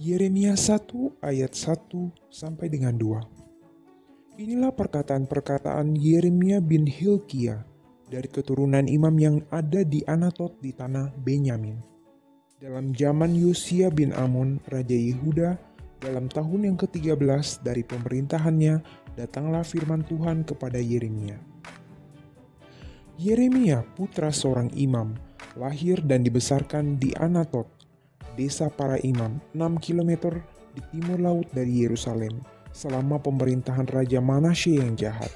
Yeremia 1 ayat 1 sampai dengan 2. Inilah perkataan-perkataan Yeremia bin Hilkia dari keturunan imam yang ada di Anatot di tanah Benyamin. Dalam zaman Yosia bin Amon, Raja Yehuda, dalam tahun yang ke-13 dari pemerintahannya, datanglah firman Tuhan kepada Yeremia. Yeremia, putra seorang imam, lahir dan dibesarkan di Anatot, desa para imam, 6 km di timur laut dari Yerusalem, selama pemerintahan Raja Manasye yang jahat.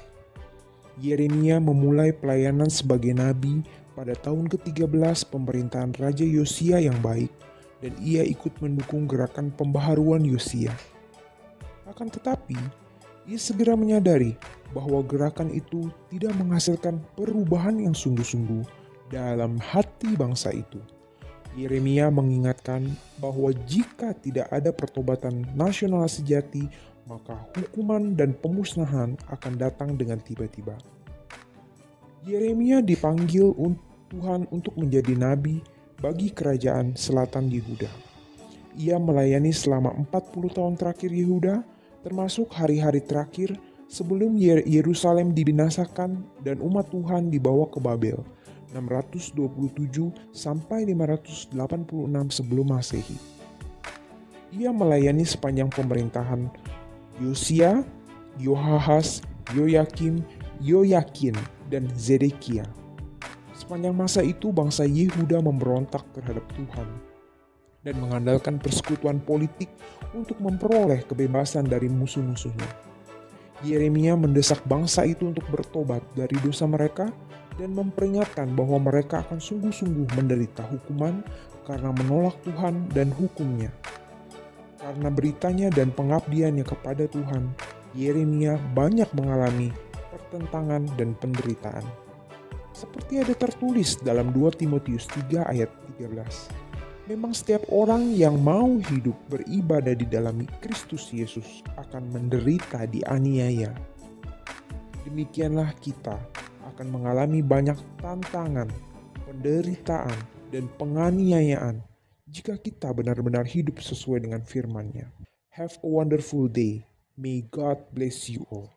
Yeremia memulai pelayanan sebagai nabi pada tahun ke-13 pemerintahan Raja Yosia yang baik, dan ia ikut mendukung gerakan pembaharuan Yosia. Akan tetapi, ia segera menyadari bahwa gerakan itu tidak menghasilkan perubahan yang sungguh-sungguh dalam hati bangsa itu. Yeremia mengingatkan bahwa jika tidak ada pertobatan nasional sejati, maka hukuman dan pemusnahan akan datang dengan tiba-tiba. Yeremia dipanggil Tuhan untuk menjadi nabi bagi kerajaan selatan Yehuda. Ia melayani selama 40 tahun terakhir Yehuda, termasuk hari-hari terakhir sebelum Yerusalem dibinasakan dan umat Tuhan dibawa ke Babel 627 sampai 586 sebelum Masehi. Ia melayani sepanjang pemerintahan Yosia, Yohahas, Yoyakim, Yoyakin, dan Zedekia. Sepanjang masa itu bangsa Yehuda memberontak terhadap Tuhan dan mengandalkan persekutuan politik untuk memperoleh kebebasan dari musuh-musuhnya. Yeremia mendesak bangsa itu untuk bertobat dari dosa mereka dan memperingatkan bahwa mereka akan sungguh-sungguh menderita hukuman karena menolak Tuhan dan hukumnya. Karena beritanya dan pengabdiannya kepada Tuhan, Yeremia banyak mengalami pertentangan dan penderitaan seperti ada tertulis dalam 2 Timotius 3 ayat 13. Memang setiap orang yang mau hidup beribadah di dalam Kristus Yesus akan menderita dianiaya. Demikianlah kita akan mengalami banyak tantangan, penderitaan, dan penganiayaan jika kita benar-benar hidup sesuai dengan firman-Nya. Have a wonderful day. May God bless you all.